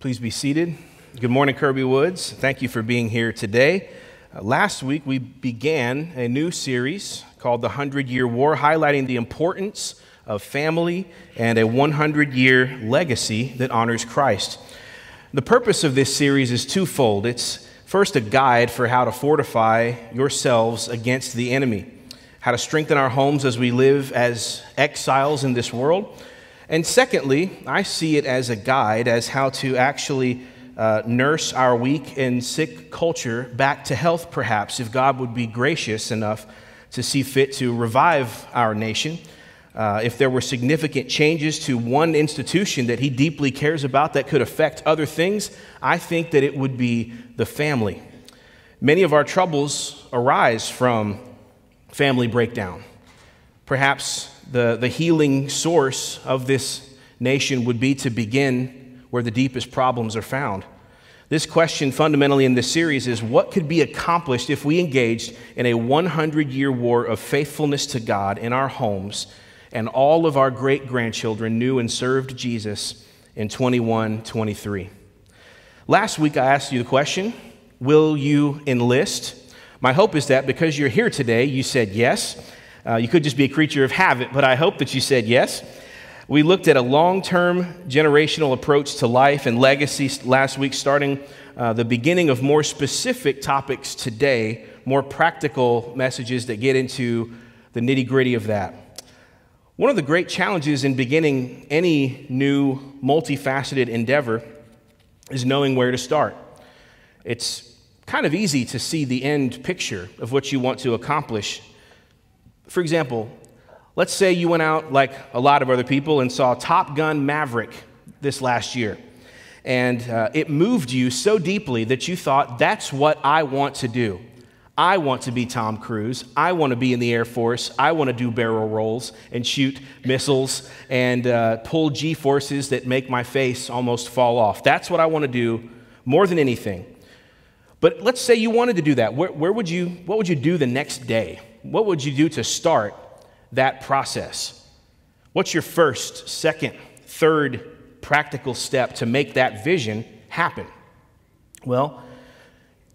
Please be seated. Good morning, Kirby Woods. Thank you for being here today. Uh, last week, we began a new series called The Hundred Year War, highlighting the importance of family and a 100 year legacy that honors Christ. The purpose of this series is twofold. It's first a guide for how to fortify yourselves against the enemy, how to strengthen our homes as we live as exiles in this world. And secondly, I see it as a guide as how to actually uh, nurse our weak and sick culture back to health, perhaps, if God would be gracious enough to see fit to revive our nation. Uh, if there were significant changes to one institution that he deeply cares about that could affect other things, I think that it would be the family. Many of our troubles arise from family breakdown. Perhaps the, the healing source of this nation would be to begin where the deepest problems are found. This question, fundamentally, in this series is what could be accomplished if we engaged in a 100 year war of faithfulness to God in our homes and all of our great grandchildren knew and served Jesus in 2123? Last week, I asked you the question Will you enlist? My hope is that because you're here today, you said yes. Uh, you could just be a creature of habit, but I hope that you said yes. We looked at a long term generational approach to life and legacy last week, starting uh, the beginning of more specific topics today, more practical messages that get into the nitty gritty of that. One of the great challenges in beginning any new multifaceted endeavor is knowing where to start. It's kind of easy to see the end picture of what you want to accomplish. For example, Let's say you went out, like a lot of other people, and saw Top Gun Maverick this last year. And uh, it moved you so deeply that you thought, that's what I want to do. I want to be Tom Cruise. I want to be in the Air Force. I want to do barrel rolls and shoot missiles and uh, pull G forces that make my face almost fall off. That's what I want to do more than anything. But let's say you wanted to do that. Where, where would you, what would you do the next day? What would you do to start that process? What's your first, second, third practical step to make that vision happen? Well,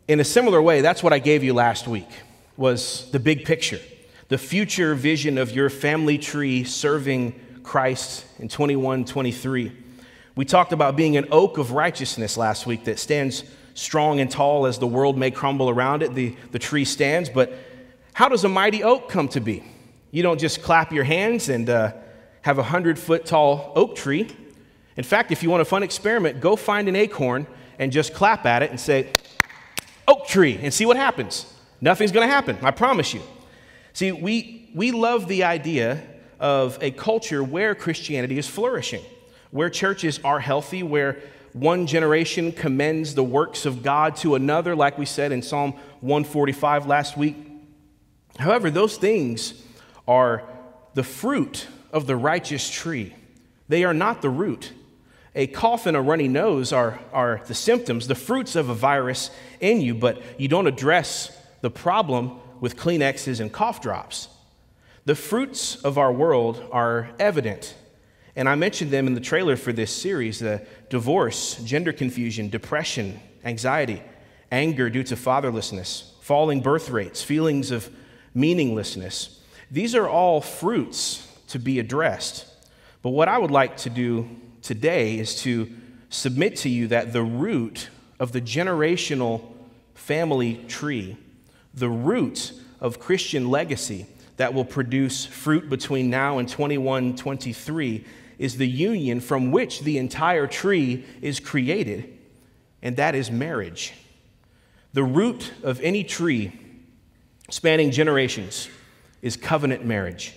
in a similar way, that's what I gave you last week was the big picture, the future vision of your family tree serving Christ in 2123. We talked about being an oak of righteousness last week that stands strong and tall as the world may crumble around it. The, the tree stands, but how does a mighty oak come to be? You don't just clap your hands and uh, have a hundred foot tall oak tree. In fact, if you want a fun experiment, go find an acorn and just clap at it and say, oak tree, and see what happens. Nothing's going to happen, I promise you. See, we, we love the idea of a culture where Christianity is flourishing, where churches are healthy, where one generation commends the works of God to another, like we said in Psalm 145 last week. However, those things are the fruit of the righteous tree. They are not the root. A cough and a runny nose are, are the symptoms, the fruits of a virus in you, but you don't address the problem with Kleenexes and cough drops. The fruits of our world are evident. And I mentioned them in the trailer for this series the divorce, gender confusion, depression, anxiety, anger due to fatherlessness, falling birth rates, feelings of meaninglessness. These are all fruits to be addressed. But what I would like to do today is to submit to you that the root of the generational family tree, the root of Christian legacy that will produce fruit between now and 2123 is the union from which the entire tree is created, and that is marriage. The root of any tree spanning generations is covenant marriage.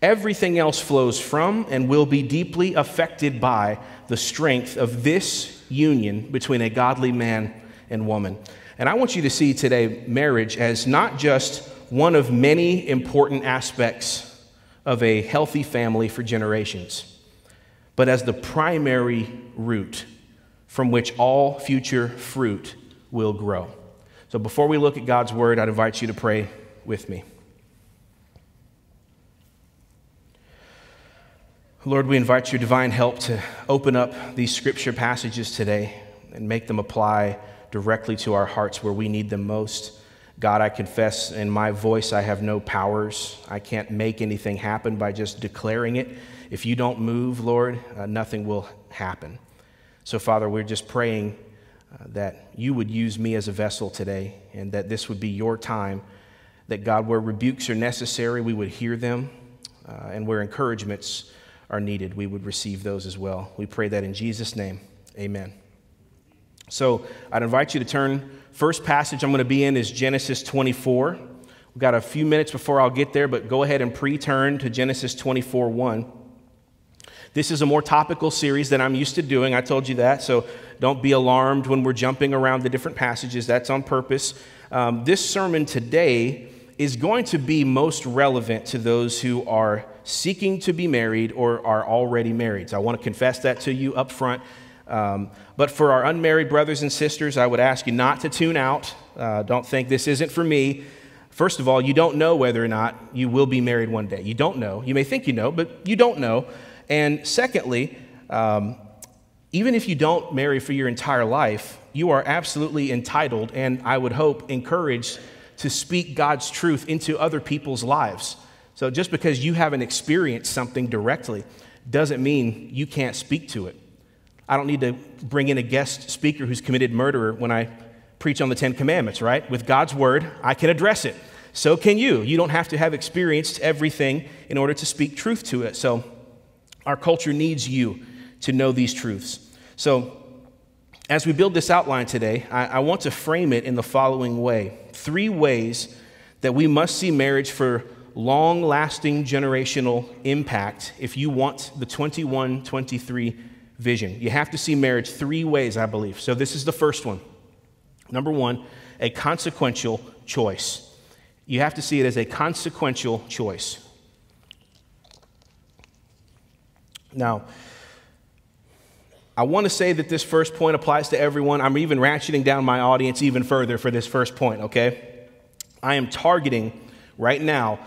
Everything else flows from and will be deeply affected by the strength of this union between a godly man and woman. And I want you to see today marriage as not just one of many important aspects of a healthy family for generations, but as the primary root from which all future fruit will grow. So before we look at God's word, I'd invite you to pray with me. Lord, we invite your divine help to open up these scripture passages today. and make them apply directly to our hearts where we need them most. God, I confess in my voice I have no powers. I can't make anything happen by just declaring it. If you don't move, Lord, uh, nothing will happen. So, Father, we're just praying uh, that you would use me as a vessel today and that this would be your time. That, God, where rebukes are necessary, we would hear them, uh, and where encouragements are needed, we would receive those as well. We pray that in Jesus' name. Amen. So, I'd invite you to turn. First passage I'm going to be in is Genesis 24. We've got a few minutes before I'll get there, but go ahead and pre turn to Genesis 24 1. This is a more topical series than I'm used to doing. I told you that, so don't be alarmed when we're jumping around the different passages. That's on purpose. Um, this sermon today is going to be most relevant to those who are seeking to be married or are already married. So I want to confess that to you up front. Um, but for our unmarried brothers and sisters, I would ask you not to tune out. Uh, don't think this isn't for me. First of all, you don't know whether or not you will be married one day. You don't know. You may think you know, but you don't know. And secondly, um, even if you don't marry for your entire life, you are absolutely entitled and I would hope encouraged to speak God's truth into other people's lives. So just because you haven't experienced something directly doesn't mean you can't speak to it. I don't need to bring in a guest speaker who's committed murder when I preach on the Ten Commandments, right? With God's word, I can address it. So can you. You don't have to have experienced everything in order to speak truth to it. So our culture needs you to know these truths. So, as we build this outline today, I, I, want to frame it in the following way three ways that we must see marriage for long lasting generational impact if you want the 21 23 vision. You have to see marriage three ways, I believe. So, this is the first one. Number one, a consequential choice. You have to see it as a consequential choice. Now, I want to say that this first point applies to everyone. I'm even ratcheting down my audience even further for this first point, okay? I am targeting right now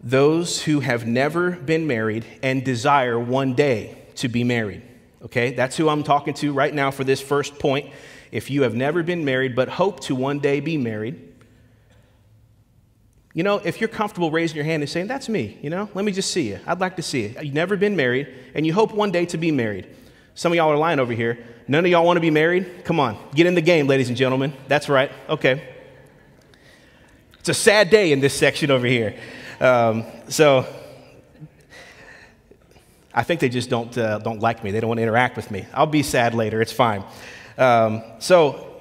those who have never been married and desire one day to be married, okay? That's who I'm talking to right now for this first point. If you have never been married but hope to one day be married, you know, if you're comfortable raising your hand and saying, That's me, you know, let me just see you. I'd like to see you. You've never been married, and you hope one day to be married. Some of y'all are lying over here. None of y'all want to be married? Come on, get in the game, ladies and gentlemen. That's right. Okay. It's a sad day in this section over here. Um, so, I think they just don't, uh, don't like me. They don't want to interact with me. I'll be sad later. It's fine. Um, so,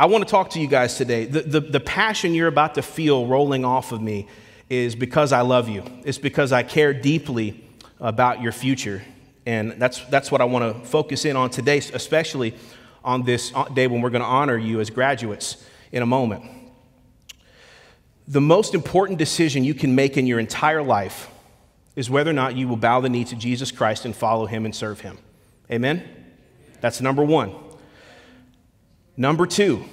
I want to talk to you guys today. The, the, the, passion you're about to feel rolling off of me is because I love you. It's because I care deeply about your future. And that's, that's what I want to focus in on today, especially on this uh, day when we're going to honor you as graduates in a moment. The most important decision you can make in your entire life is whether or not you will bow the knee to Jesus Christ and follow him and serve him. Amen? That's number one. Number two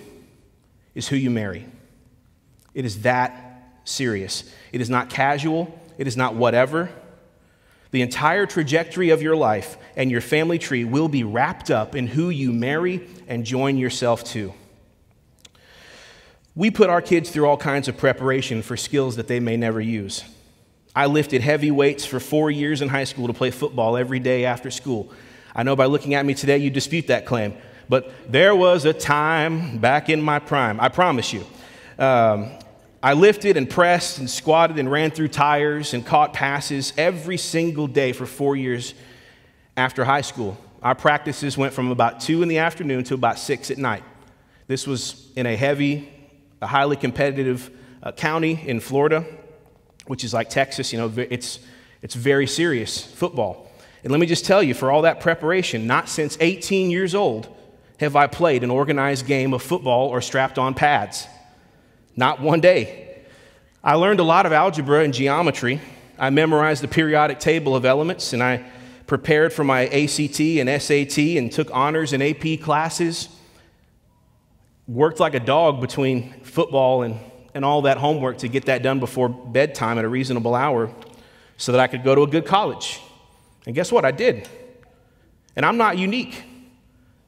is who you marry. It is that serious. It is not casual, it is not whatever. The entire trajectory of your life and your family tree will be wrapped up in who you marry and join yourself to. We put our kids through all kinds of preparation for skills that they may never use. I lifted heavy weights for four years in high school to play football every day after school. I know by looking at me today, you dispute that claim but there was a time back in my prime, I promise you. Um, I lifted and pressed and squatted and ran through tires and caught passes every single day for four years after high school. Our practices went from about 2 in the afternoon to about 6 at night. This was in a heavy, a highly competitive uh, county in Florida, which is like Texas. You know, it's, it's very serious football. And let me just tell you, for all that preparation, not since 18 years old have I played an organized game of football or strapped on pads. Not one day. I learned a lot of algebra and geometry. I memorized the periodic table of elements, and I prepared for my ACT and SAT and took honors and AP classes. Worked like a dog between football and, and all that homework to get that done before bedtime at a reasonable hour so that I could go to a good college. And guess what? I did. And I'm not unique.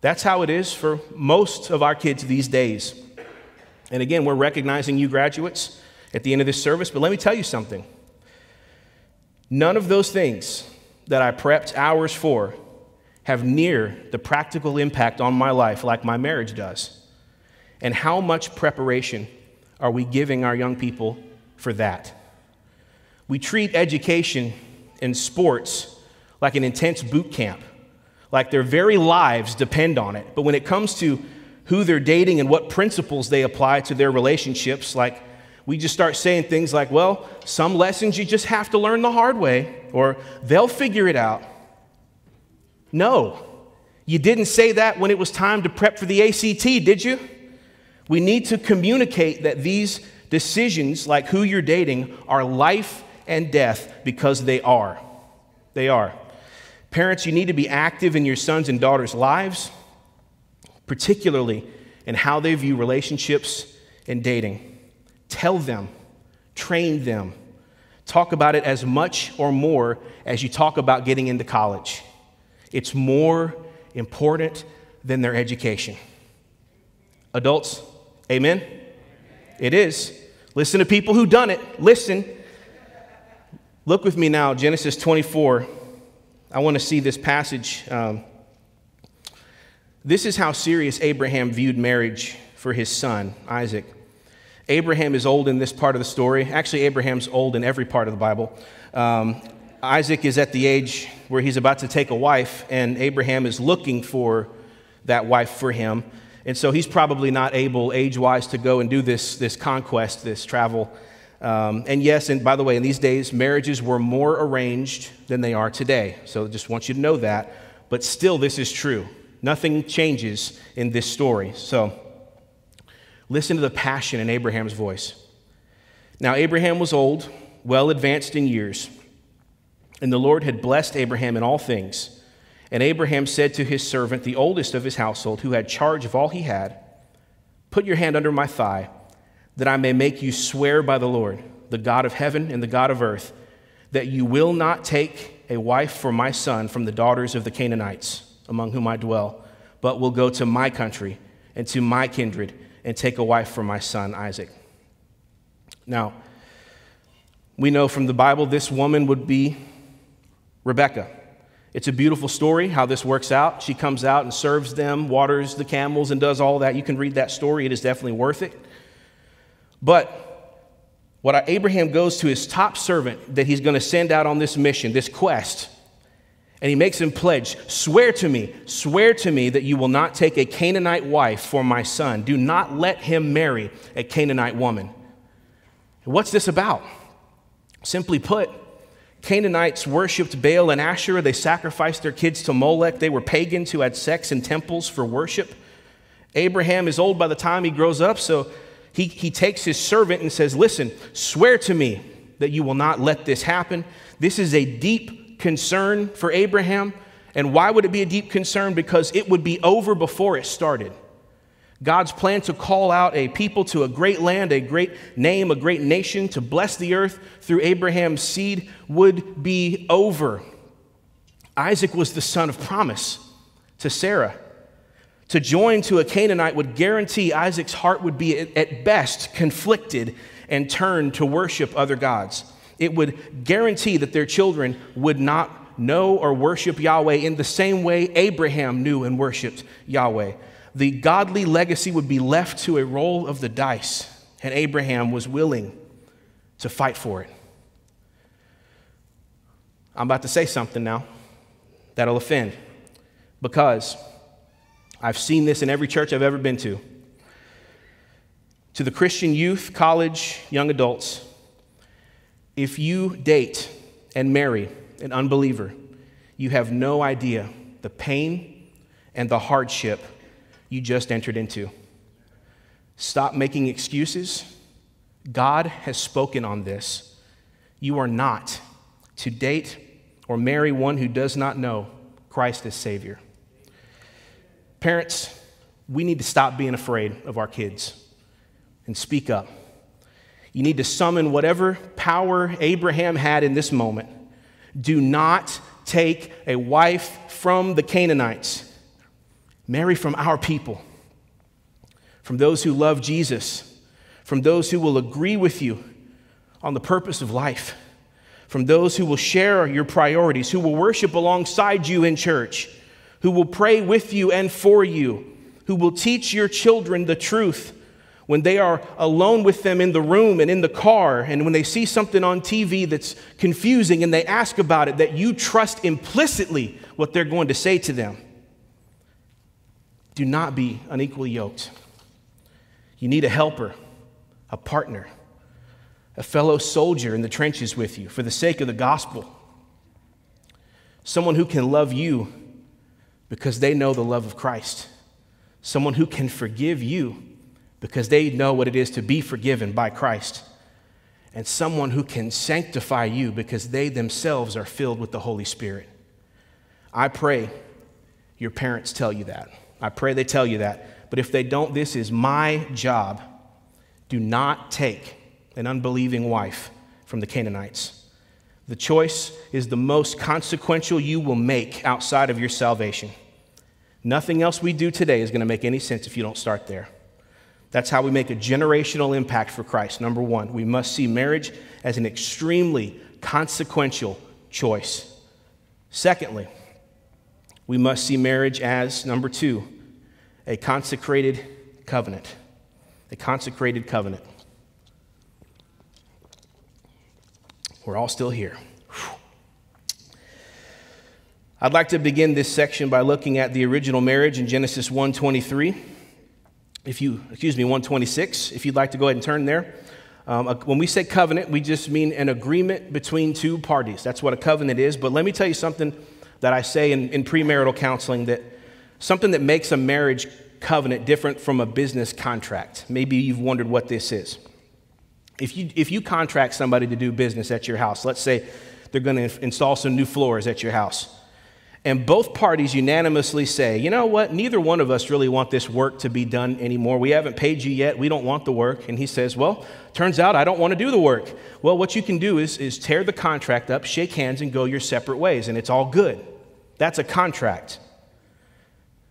That's how it is for most of our kids these days. And again, we're recognizing you graduates at the end of this service, but let me tell you something. None of those things that I prepped hours for have near the practical impact on my life like my marriage does. And how much preparation are we giving our young people for that? We treat education and sports like an intense boot camp, like their very lives depend on it. But when it comes to who they're dating and what principles they apply to their relationships, like we just start saying things like, well, some lessons you just have to learn the hard way, or they'll figure it out. No, you didn't say that when it was time to prep for the ACT, did you? We need to communicate that these decisions, like who you're dating, are life and death because they are. They are. Parents, you need to be active in your sons and daughters' lives, particularly in how they view relationships and dating. Tell them, train them, talk about it as much or more as you talk about getting into college. It's more important than their education. Adults, amen? It is. Listen to people who done it. Listen. Look with me now, Genesis 24. I want to see this passage. Um, this is how serious Abraham viewed marriage for his son, Isaac. Abraham is old in this part of the story. Actually, Abraham's old in every part of the Bible. Um, Isaac is at the age where he's about to take a wife, and Abraham is looking for that wife for him. And so he's probably not able, age wise, to go and do this, this conquest, this travel. Um, and yes, and by the way, in these days, marriages were more arranged than they are today. So just want you to know that. But still, this is true. Nothing changes in this story. So Listen to the passion in Abraham's voice. Now, Abraham was old, well advanced in years, and the Lord had blessed Abraham in all things. And Abraham said to his servant, the oldest of his household, who had charge of all he had, Put your hand under my thigh, that I may make you swear by the Lord, the God of heaven and the God of earth, that you will not take a wife for my son from the daughters of the Canaanites, among whom I dwell, but will go to my country and to my kindred and take a wife for my son Isaac. Now, we know from the Bible this woman would be Rebecca. It's a beautiful story how this works out. She comes out and serves them, waters the camels, and does all that. You can read that story, it is definitely worth it. But what Abraham goes to his top servant that he's going to send out on this mission, this quest, and he makes him pledge, Swear to me, swear to me that you will not take a Canaanite wife for my son. Do not let him marry a Canaanite woman. What's this about? Simply put, Canaanites worshiped Baal and Asherah. They sacrificed their kids to Molech. They were pagans who had sex in temples for worship. Abraham is old by the time he grows up, so he, he takes his servant and says, Listen, swear to me that you will not let this happen. This is a deep concern for Abraham. And why would it be a deep concern? Because it would be over before it started. God's plan to call out a people to a great land, a great name, a great nation, to bless the earth through Abraham's seed would be over. Isaac was the son of promise to Sarah. To join to a Canaanite would guarantee Isaac's heart would be, at best, conflicted and turned to worship other gods. It would guarantee that their children would not know or worship Yahweh in the same way Abraham knew and worshiped Yahweh. The godly legacy would be left to a roll of the dice, and Abraham was willing to fight for it. I'm about to say something now that'll offend because I've seen this in every church I've ever been to. To the Christian youth, college, young adults, if you date and marry an unbeliever, you have no idea the pain and the hardship you just entered into. Stop making excuses. God has spoken on this. You are not to date or marry one who does not know Christ as Savior. Parents, we need to stop being afraid of our kids and speak up. You need to summon whatever power Abraham had in this moment. Do not take a wife from the Canaanites. Marry from our people, from those who love Jesus, from those who will agree with you on the purpose of life, from those who will share your priorities, who will worship alongside you in church, who will pray with you and for you, who will teach your children the truth when they are alone with them in the room and in the car, and when they see something on TV that's confusing and they ask about it, that you trust implicitly what they're going to say to them. Do not be unequally yoked. You need a helper, a partner, a fellow soldier in the trenches with you for the sake of the gospel. Someone who can love you because they know the love of Christ. Someone who can forgive you because they know what it is to be forgiven by Christ. And someone who can sanctify you because they themselves are filled with the Holy Spirit. I pray your parents tell you that. I pray they tell you that. But if they don't, this is my job. Do not take an unbelieving wife from the Canaanites. The choice is the most consequential you will make outside of your salvation. Nothing else we do today is going to make any sense if you don't start there. That's how we make a generational impact for Christ. Number one, we must see marriage as an extremely consequential choice. Secondly, we must see marriage as, number two, a consecrated covenant. A consecrated covenant. We're all still here. I'd like to begin this section by looking at the original marriage in Genesis 1:23 if you, excuse me, 126, if you'd like to go ahead and turn there. Um, when we say covenant, we just mean an agreement between two parties. That's what a covenant is. But let me tell you something that I say in, in premarital counseling that something that makes a marriage covenant different from a business contract. Maybe you've wondered what this is. If you, if you contract somebody to do business at your house, let's say they're going to install some new floors at your house and both parties unanimously say, you know what, neither one of us really want this work to be done anymore. We haven't paid you yet. We don't want the work. And he says, well, turns out I don't want to do the work. Well, what you can do is, is tear the contract up, shake hands, and go your separate ways, and it's all good. That's a contract.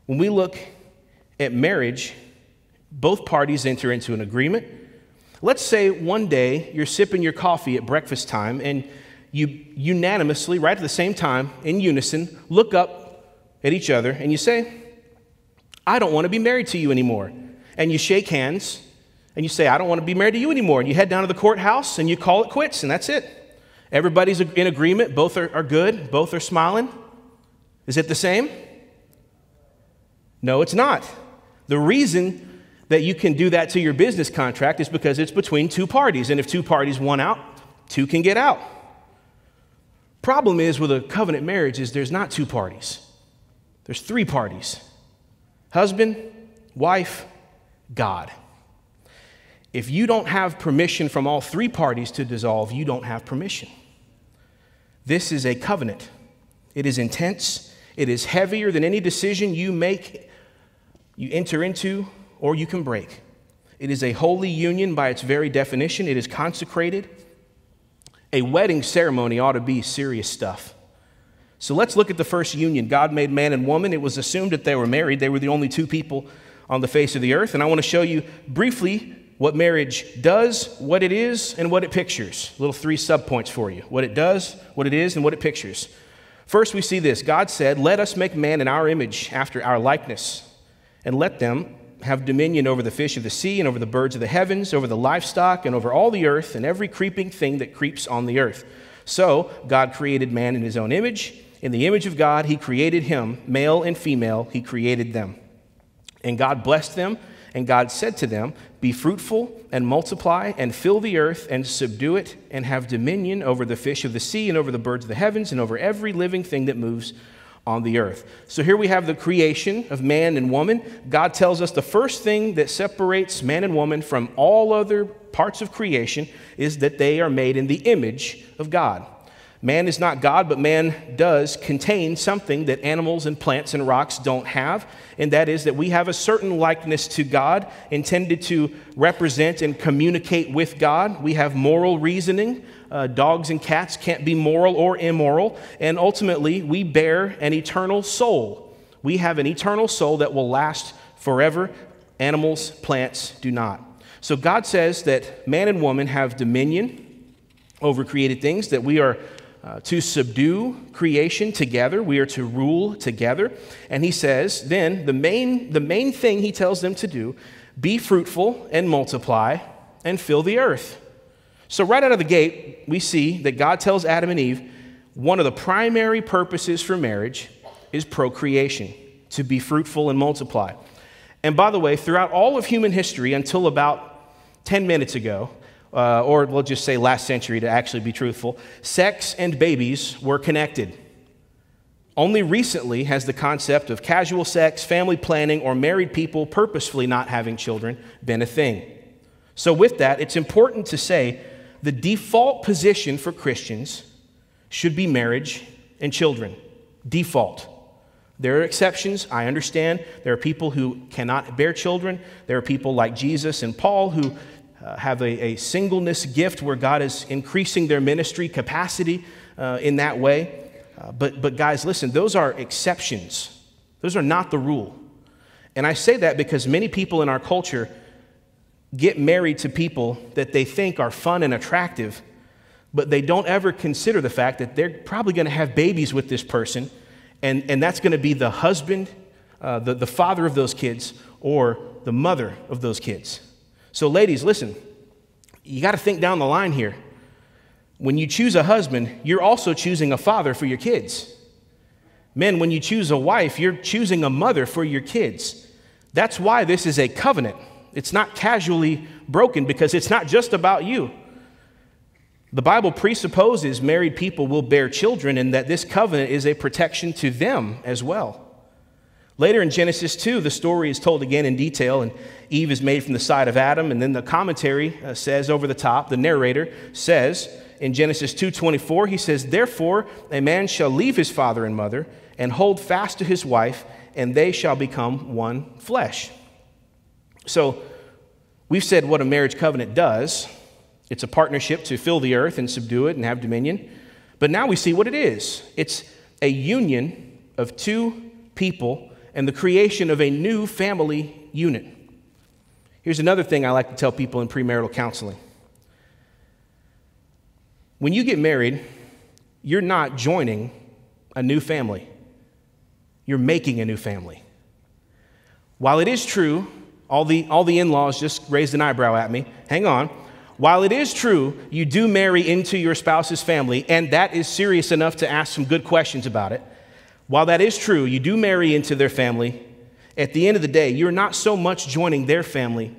When we look at marriage, both parties enter into an agreement. Let's say one day you're sipping your coffee at breakfast time and you unanimously, right at the same time, in unison, look up at each other and you say, I don't want to be married to you anymore. And you shake hands and you say, I don't want to be married to you anymore. And you head down to the courthouse and you call it quits, and that's it. Everybody's in agreement. Both are, are good. Both are smiling. Is it the same? No, it's not. The reason that you can do that to your business contract is because it's between two parties. And if two parties want out, two can get out. Problem is with a covenant marriage is there's not two parties. There's three parties. Husband, wife, God. If you don't have permission from all three parties to dissolve, you don't have permission. This is a covenant. It is intense. It is heavier than any decision you make, you enter into, or you can break. It is a holy union by its very definition. It is consecrated. A wedding ceremony ought to be serious stuff. So let's look at the first union. God made man and woman. It was assumed that they were married, they were the only two people on the face of the earth. And I want to show you briefly what marriage does, what it is, and what it pictures. Little three subpoints for you what it does, what it is, and what it pictures. First, we see this God said, Let us make man in our image, after our likeness, and let them have dominion over the fish of the sea and over the birds of the heavens, over the livestock and over all the earth and every creeping thing that creeps on the earth. So God created man in his own image. In the image of God, he created him, male and female, he created them. And God blessed them, and God said to them, Be fruitful and multiply and fill the earth and subdue it and have dominion over the fish of the sea and over the birds of the heavens and over every living thing that moves on the earth. So here we have the creation of man and woman. God tells us the first thing that separates man and woman from all other parts of creation is that they are made in the image of God. Man is not God, but man does contain something that animals and plants and rocks don't have, and that is that we have a certain likeness to God intended to represent and communicate with God. We have moral reasoning. Uh, dogs and cats can't be moral or immoral. And ultimately, we bear an eternal soul. We have an eternal soul that will last forever. Animals, plants do not. So God says that man and woman have dominion over created things, that we are uh, to subdue creation together, we are to rule together. And he says, then the main, the main thing he tells them to do be fruitful and multiply and fill the earth. So, right out of the gate, we see that God tells Adam and Eve one of the primary purposes for marriage is procreation, to be fruitful and multiply. And by the way, throughout all of human history until about 10 minutes ago, uh, or we'll just say last century to actually be truthful, sex and babies were connected. Only recently has the concept of casual sex, family planning, or married people purposefully not having children been a thing. So, with that, it's important to say the default position for Christians should be marriage and children. Default. There are exceptions, I understand. There are people who cannot bear children. There are people like Jesus and Paul who uh, have a, a, singleness gift where God is increasing their ministry capacity uh, in that way. Uh, but, but, guys, listen, those are exceptions, those are not the rule. And I say that because many people in our culture get married to people that they think are fun and attractive, but they don't ever consider the fact that they're probably going to have babies with this person, and, and that's going to be the husband, uh, the, the father of those kids, or the mother of those kids. So, ladies, listen, you got to think down the line here. When you choose a husband, you're also choosing a father for your kids. Men, when you choose a wife, you're choosing a mother for your kids. That's why this is a covenant. It's not casually broken because it's not just about you. The Bible presupposes married people will bear children and that this covenant is a protection to them as well. Later in Genesis 2, the story is told again in detail, and Eve is made from the side of Adam, and then the commentary uh, says over the top, the narrator says in Genesis 2:24, he says, "Therefore a man shall leave his father and mother and hold fast to his wife, and they shall become one flesh." So, we've said what a marriage covenant does. It's a partnership to fill the earth and subdue it and have dominion. But now we see what it is. It's a union of two people and the creation of a new family unit. Here's another thing I like to tell people in premarital counseling. When you get married, you're not joining a new family, you're making a new family. While it is true, all the, all the in laws just raised an eyebrow at me. Hang on. While it is true, you do marry into your spouse's family, and that is serious enough to ask some good questions about it. While that is true, you do marry into their family. At the end of the day, you're not so much joining their family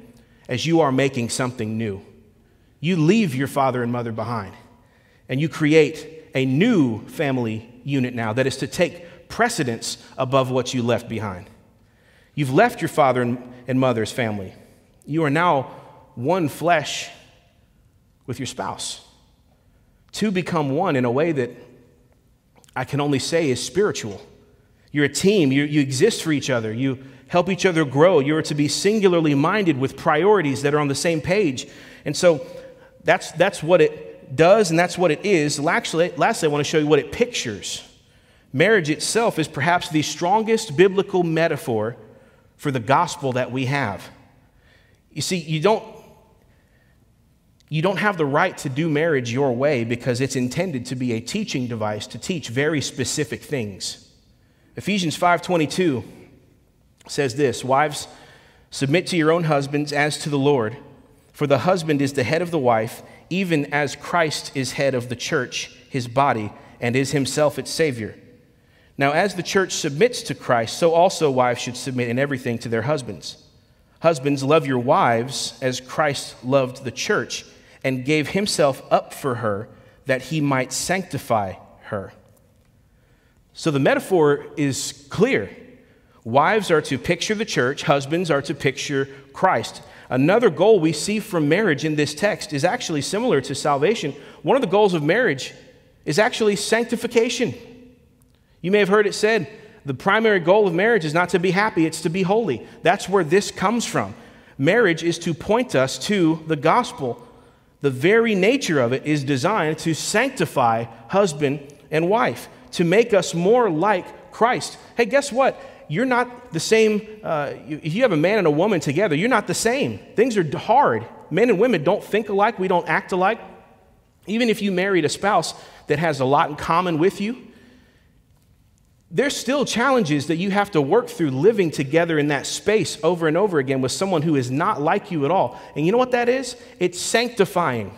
as you are making something new. You leave your father and mother behind, and you create a new family unit now that is to take precedence above what you left behind. You've left your father and mother's family. You are now one flesh with your spouse. Two become one in a way that I can only say is spiritual. You're a team, you, you exist for each other, you help each other grow. You are to be singularly minded with priorities that are on the same page. And so that's, that's what it does and that's what it is. Lastly, lastly, I want to show you what it pictures. Marriage itself is perhaps the strongest biblical metaphor for the gospel that we have. You see, you don't you don't have the right to do marriage your way because it's intended to be a teaching device to teach very specific things. Ephesians 5:22 says this, wives submit to your own husbands as to the Lord, for the husband is the head of the wife, even as Christ is head of the church, his body, and is himself its savior. Now as the church submits to Christ, so also wives should submit in everything to their husbands. Husbands, love your wives as Christ loved the church and gave himself up for her that he might sanctify her. So the metaphor is clear. Wives are to picture the church, husbands are to picture Christ. Another goal we see from marriage in this text is actually similar to salvation. One of the goals of marriage is actually sanctification. You may have heard it said the primary goal of marriage is not to be happy, it's to be holy. That's where this comes from. Marriage is to point us to the gospel the very nature of it is designed to sanctify husband and wife, to make us more like Christ. Hey, guess what? you're not the same. Uh, if you have a man and a woman together, you're not the same. Things are hard. Men and women don't think alike, we don't act alike. Even if you married a spouse that has a lot in common with you, there's still challenges that you have to work through living together in that space over and over again with someone who is not like you at all. And you know what that is? It's sanctifying.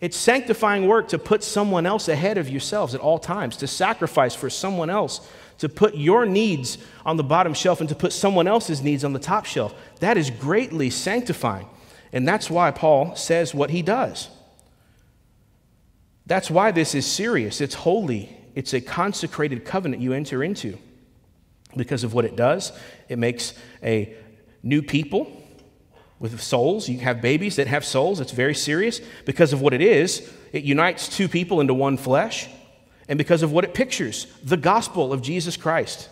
It's sanctifying work to put someone else ahead of yourselves at all times, to sacrifice for someone else to put your needs on the bottom shelf and to put someone else's needs on the top shelf. That is greatly sanctifying. And that's why Paul says what he does. That's why this is serious. It's holy. It's a consecrated covenant you enter into. Because of what it does, it makes a new people with souls. You have babies that have souls. It's very serious. Because of what it is, it unites two people into one flesh and because of what it pictures the gospel of Jesus Christ.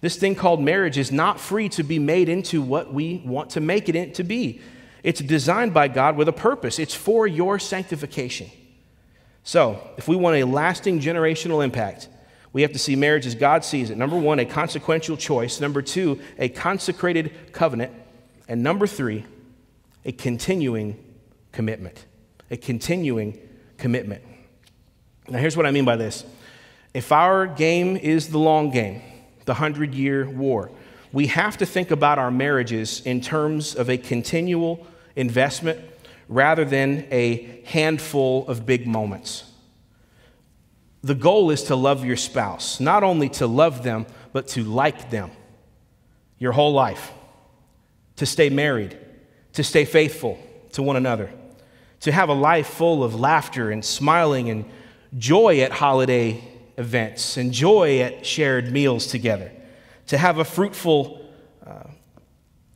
This thing called marriage is not free to be made into what we want to make it to be. It's designed by God with a purpose, it's for your sanctification. So, if we want a lasting generational impact, we have to see marriage as God sees it. Number one, a consequential choice. Number two, a consecrated covenant. And number three, a continuing commitment. A continuing commitment. Now, here's what I mean by this. If our game is the long game, the hundred year war, we have to think about our marriages in terms of a continual investment rather than a handful of big moments. The goal is to love your spouse, not only to love them, but to like them your whole life, to stay married, to stay faithful to one another, to have a life full of laughter and smiling and joy at holiday events and joy at shared meals together, to have a fruitful, uh,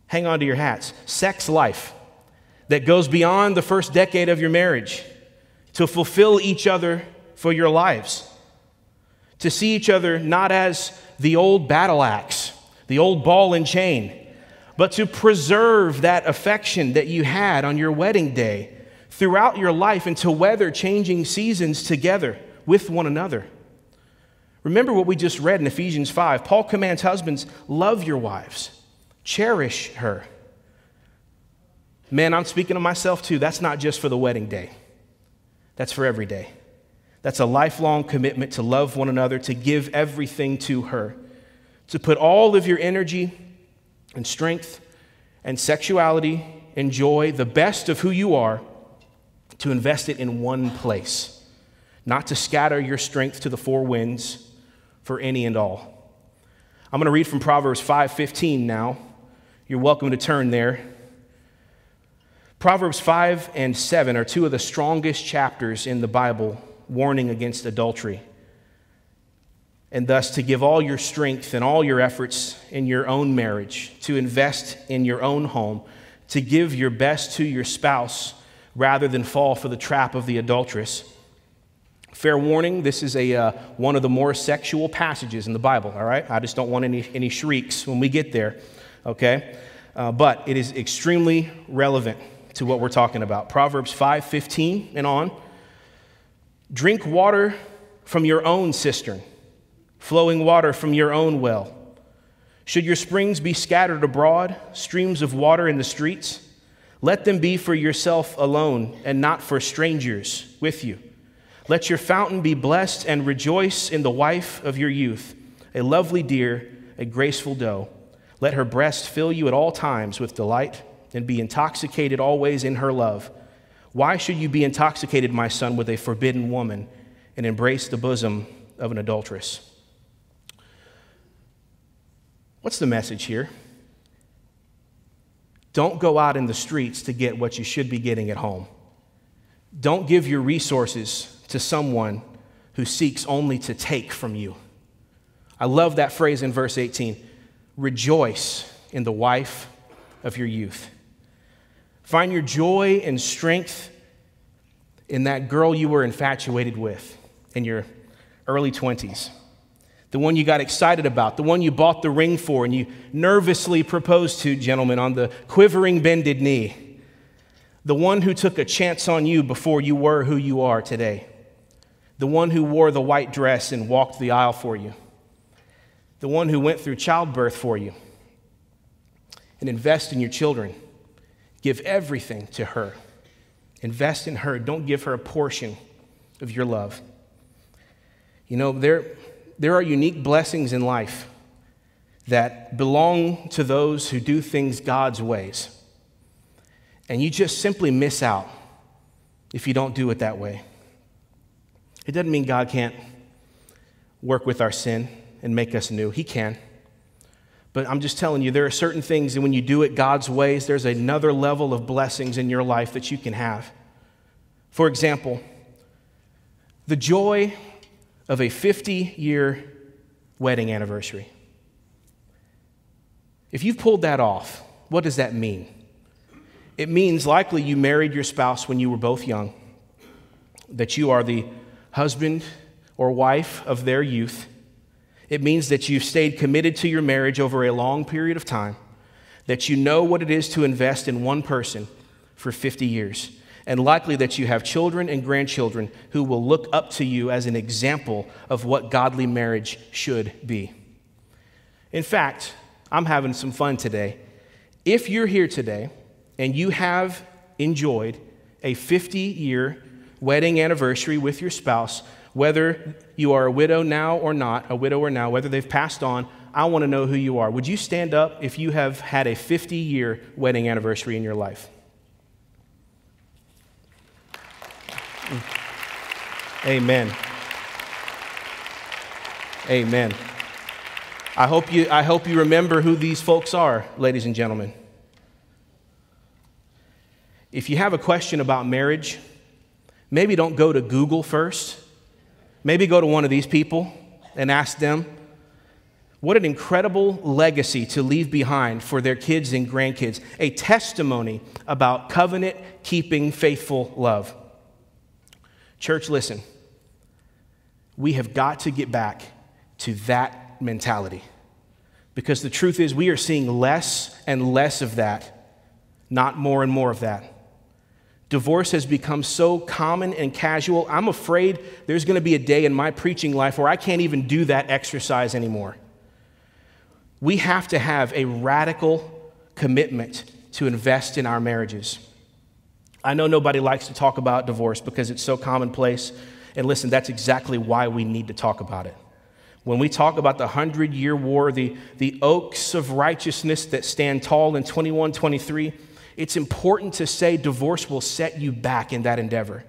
hang on to your hats, sex life that goes beyond the first decade of your marriage, to fulfill each other for your lives, to see each other not as the old battle axe, the old ball and chain, but to preserve that affection that you had on your wedding day throughout your life and to weather changing seasons together with one another. Remember what we just read in Ephesians 5. Paul commands husbands, love your wives, cherish her. Man, I'm speaking of myself too. That's not just for the wedding day, that's for every day. That's a lifelong commitment to love one another, to give everything to her, to put all of your energy and strength and sexuality and joy, the best of who you are, to invest it in one place, not to scatter your strength to the four winds for any and all. I'm going to read from Proverbs 5:15 now. You're welcome to turn there. Proverbs 5 and 7 are two of the strongest chapters in the Bible warning against adultery. And thus, to give all your strength and all your efforts in your own marriage, to invest in your own home, to give your best to your spouse rather than fall for the trap of the adulteress. Fair warning, this is a, uh, one of the more sexual passages in the Bible, all right? I just don't want any, any shrieks when we get there, okay? Uh, but it is extremely relevant to what we're talking about. Proverbs 5:15 and on. Drink water from your own cistern, flowing water from your own well. Should your springs be scattered abroad, streams of water in the streets? Let them be for yourself alone and not for strangers with you. Let your fountain be blessed and rejoice in the wife of your youth, a lovely deer, a graceful doe. Let her breast fill you at all times with delight and be intoxicated always in her love. Why should you be intoxicated, my son, with a forbidden woman and embrace the bosom of an adulteress? What's the message here? Don't go out in the streets to get what you should be getting at home. Don't give your resources to someone who seeks only to take from you. I love that phrase in verse 18 rejoice in the wife of your youth. Find your joy and strength in that girl you were infatuated with in your early 20s the one you got excited about, the one you bought the ring for and you nervously proposed to, gentlemen, on the quivering, bended knee, the one who took a chance on you before you were who you are today, the one who wore the white dress and walked the aisle for you. the one who went through childbirth for you, and invest in your children. Give everything to her. Invest in her. Don't give her a portion of your love. You know, there, there are unique blessings in life that belong to those who do things God's ways. And you just simply miss out if you don't do it that way. It doesn't mean God can't work with our sin and make us new. He can. But I'm just telling you, there are certain things, and when you do it God's ways, there's another level of blessings in your life that you can have. For example, the joy of a 50 year wedding anniversary. If you've pulled that off, what does that mean? It means likely you married your spouse when you were both young, that you are the husband or wife of their youth. It means that you've stayed committed to your marriage over a long period of time, that you know what it is to invest in one person for 50 years, and likely that you have children and grandchildren who will look up to you as an example of what godly marriage should be. In fact, I'm having some fun today. If you're here today and you have enjoyed a 50 year wedding anniversary with your spouse, whether you are a widow now or not, a widower now, whether they've passed on, I want to know who you are. Would you stand up if you have had a 50 year wedding anniversary in your life? Mm. Amen. Amen. I hope, you, I hope you remember who these folks are, ladies and gentlemen. If you have a question about marriage, maybe don't go to Google first. Maybe go to one of these people and ask them what an incredible legacy to leave behind for their kids and grandkids a testimony about covenant keeping, faithful love. Church, listen. We have got to get back to that mentality. Because the truth is, we are seeing less and less of that, not more and more of that. Divorce has become so common and casual. I'm afraid there's going to be a day in my preaching life where I can't even do that exercise anymore. We have to have a radical commitment to invest in our marriages. I know nobody likes to talk about divorce because it's so commonplace. And listen, that's exactly why we need to talk about it. When we talk about the hundred year war, the, the oaks of righteousness that stand tall in 2123, it's important to say divorce will set you back in that endeavor.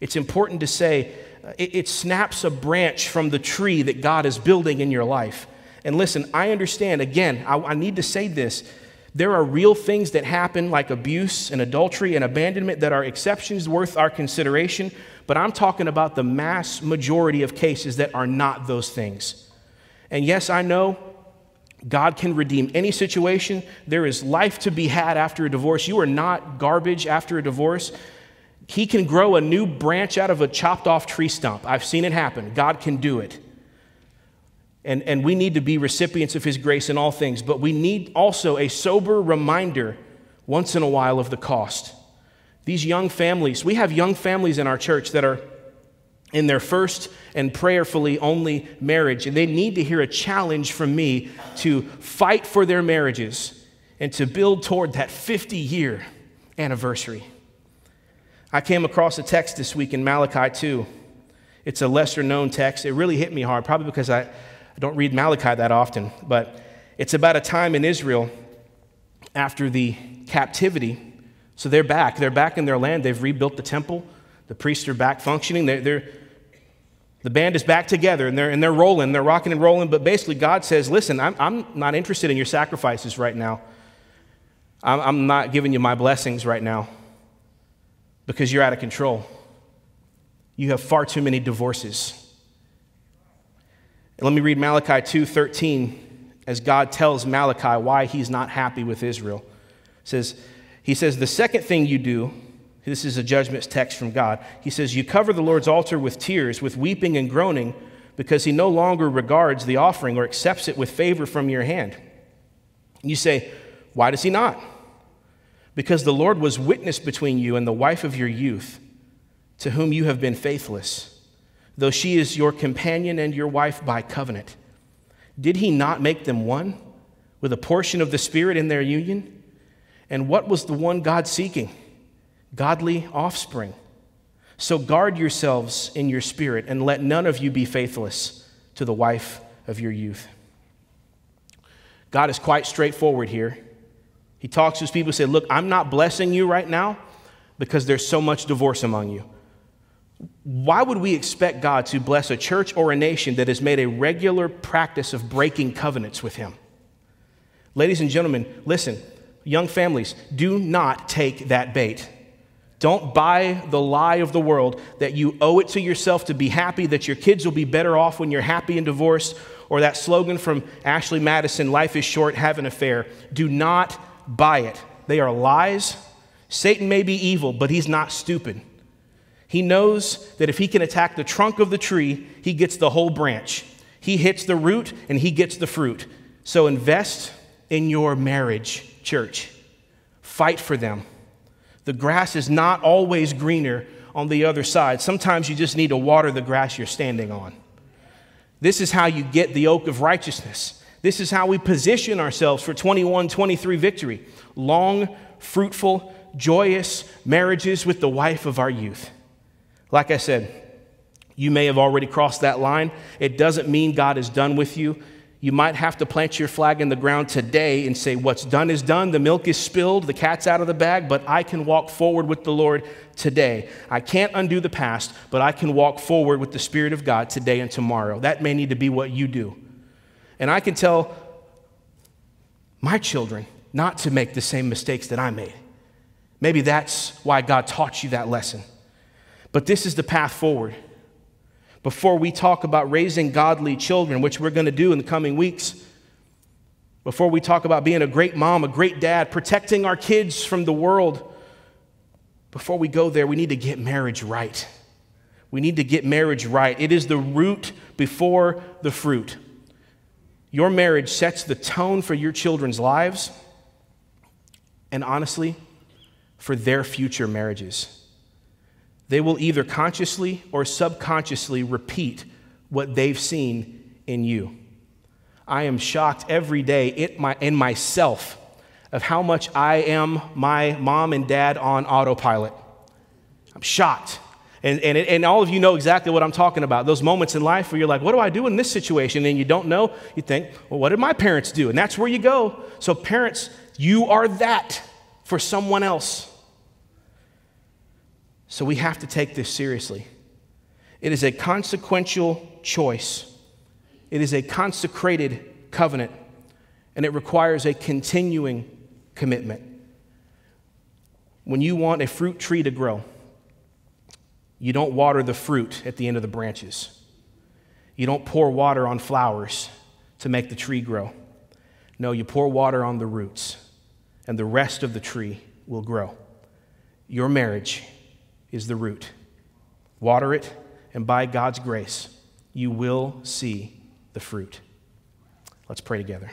It's important to say uh, it, it snaps a branch from the tree that God is building in your life. And listen, I understand, again, I, I need to say this. There are real things that happen, like abuse and adultery and abandonment, that are exceptions worth our consideration, but I'm talking about the mass majority of cases that are not those things. And yes, I know God can redeem any situation. There is life to be had after a divorce. You are not garbage after a divorce. He can grow a new branch out of a chopped off tree stump. I've seen it happen. God can do it. And, and we need to be recipients of His grace in all things, but we need also a sober reminder once in a while of the cost. These young families, we have young families in our church that are in their first and prayerfully only marriage, and they need to hear a challenge from me to fight for their marriages and to build toward that 50 year anniversary. I came across a text this week in Malachi 2. It's a lesser known text. It really hit me hard, probably because I, don't read Malachi that often, but it's about a time in Israel after the captivity. So they're back. They're back in their land. They've rebuilt the temple. The priests are back functioning. They're, they're, the band is back together and they're, and they're rolling. They're rocking and rolling. But basically, God says, Listen, I'm, I'm not interested in your sacrifices right now. I'm, I'm not giving you my blessings right now because you're out of control. You have far too many divorces. And let me read Malachi 2:13 as God tells Malachi why he's not happy with Israel. It says, he says, "The second thing you do, this is a judgment text from God. He says, "You cover the Lord's altar with tears, with weeping and groaning, because he no longer regards the offering or accepts it with favor from your hand." And you say, "Why does he not?" Because the Lord was witness between you and the wife of your youth, to whom you have been faithless though she is your companion and your wife by covenant. Did he not make them one with a portion of the Spirit in their union? And what was the one God seeking? Godly offspring. So guard yourselves in your spirit, and let none of you be faithless to the wife of your youth. God is quite straightforward here. He talks to his people and says, Look, I'm not blessing you right now because there's so much divorce among you. Why would we expect God to bless a church or a nation that has made a regular practice of breaking covenants with Him? Ladies and gentlemen, listen, young families, do not take that bait. Don't buy the lie of the world that you owe it to yourself to be happy, that your kids will be better off when you're happy and divorced, or that slogan from Ashley Madison, life is short, have an affair. Do not buy it. They are lies. Satan may be evil, but he's not stupid. He knows that if he can attack the trunk of the tree, he gets the whole branch. He hits the root and he gets the fruit. So invest in your marriage, church. Fight for them. The grass is not always greener on the other side. Sometimes you just need to water the grass you're standing on. This is how you get the oak of righteousness. This is how we position ourselves for 21 23 victory. Long, fruitful, joyous marriages with the wife of our youth. Like I said, you may have already crossed that line. It doesn't mean God is done with you. You might have to plant your flag in the ground today and say, What's done is done. The milk is spilled. The cat's out of the bag, but I can walk forward with the Lord today. I can't undo the past, but I can walk forward with the Spirit of God today and tomorrow. That may need to be what you do. And I can tell my children not to make the same mistakes that I made. Maybe that's why God taught you that lesson. But this is the path forward before we talk about raising godly children, which we're going to do in the coming weeks, before we talk about being a great mom, a great dad, protecting our kids from the world, before we go there, we need to get marriage right. We need to get marriage right. It is the root before the fruit. Your marriage sets the tone for your children's lives and honestly, for their future marriages they will either consciously or subconsciously repeat what they've seen in you. I am shocked every day in, my, in myself of how much I am my mom and dad on autopilot. I'm shocked. And, and, and all of you know exactly what I'm talking about. Those moments in life where you're like, what do I do in this situation? And you don't know. You think, well, what did my parents do? And that's where you go. So, parents, you are that for someone else. So we have to take this seriously. It is a consequential choice, it is a consecrated covenant, and it requires a continuing commitment. When you want a fruit tree to grow, you don't water the fruit at the end of the branches. You don't pour water on flowers to make the tree grow. No, you pour water on the roots, and the rest of the tree will grow. Your marriage is the root. Water it, and by God's grace, you will see the fruit. Let's pray together.